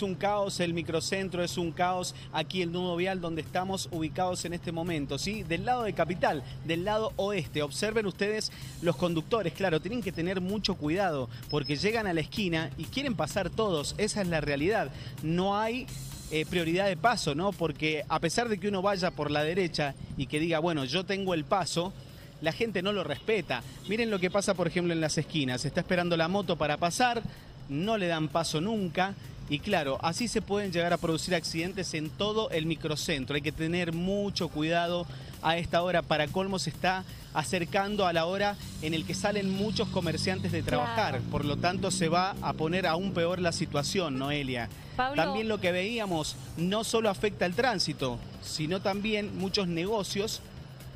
es un caos, el microcentro es un caos, aquí el nudo vial donde estamos ubicados en este momento, ¿sí? Del lado de Capital, del lado oeste. Observen ustedes los conductores, claro, tienen que tener mucho cuidado porque llegan a la esquina y quieren pasar todos, esa es la realidad. No hay eh, prioridad de paso, ¿no? Porque a pesar de que uno vaya por la derecha y que diga, bueno, yo tengo el paso, la gente no lo respeta. Miren lo que pasa, por ejemplo, en las esquinas. Está esperando la moto para pasar, no le dan paso nunca. Y claro, así se pueden llegar a producir accidentes en todo el microcentro. Hay que tener mucho cuidado a esta hora. Para colmo se está acercando a la hora en el que salen muchos comerciantes de trabajar. Por lo tanto, se va a poner aún peor la situación, Noelia. También lo que veíamos no solo afecta al tránsito, sino también muchos negocios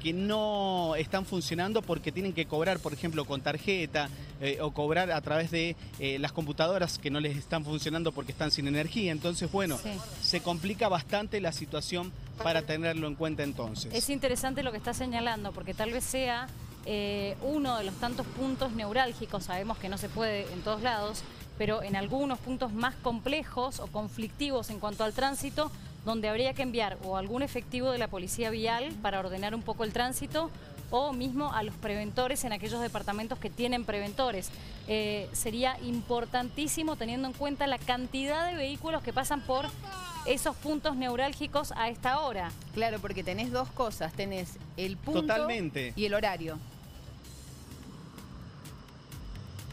que no están funcionando porque tienen que cobrar, por ejemplo, con tarjeta eh, o cobrar a través de eh, las computadoras que no les están funcionando porque están sin energía. Entonces, bueno, se complica bastante la situación para tenerlo en cuenta entonces. Es interesante lo que está señalando porque tal vez sea eh, uno de los tantos puntos neurálgicos, sabemos que no se puede en todos lados, pero en algunos puntos más complejos o conflictivos en cuanto al tránsito, donde habría que enviar o algún efectivo de la policía vial para ordenar un poco el tránsito o mismo a los preventores en aquellos departamentos que tienen preventores. Eh, sería importantísimo teniendo en cuenta la cantidad de vehículos que pasan por esos puntos neurálgicos a esta hora. Claro, porque tenés dos cosas, tenés el punto y el horario.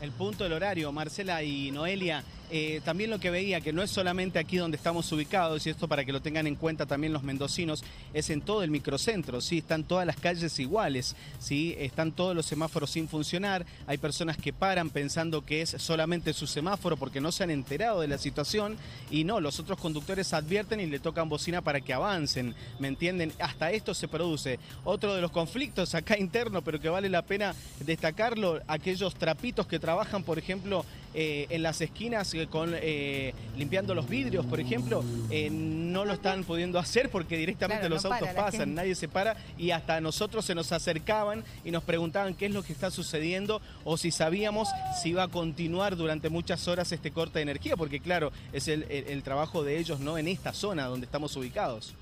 El punto, el horario, Marcela y Noelia. Eh, también lo que veía, que no es solamente aquí donde estamos ubicados, y esto para que lo tengan en cuenta también los mendocinos, es en todo el microcentro, ¿sí? Están todas las calles iguales, ¿sí? Están todos los semáforos sin funcionar, hay personas que paran pensando que es solamente su semáforo porque no se han enterado de la situación, y no, los otros conductores advierten y le tocan bocina para que avancen, ¿me entienden? Hasta esto se produce. Otro de los conflictos acá interno, pero que vale la pena destacarlo, aquellos trapitos que trabajan, por ejemplo, eh, en las esquinas con, eh, limpiando los vidrios, por ejemplo, eh, no lo están pudiendo hacer porque directamente los autos pasan, nadie se para y hasta nosotros se nos acercaban y nos preguntaban qué es lo que está sucediendo o si sabíamos si iba a continuar durante muchas horas este corte de energía, porque claro, es el, el trabajo de ellos no en esta zona donde estamos ubicados.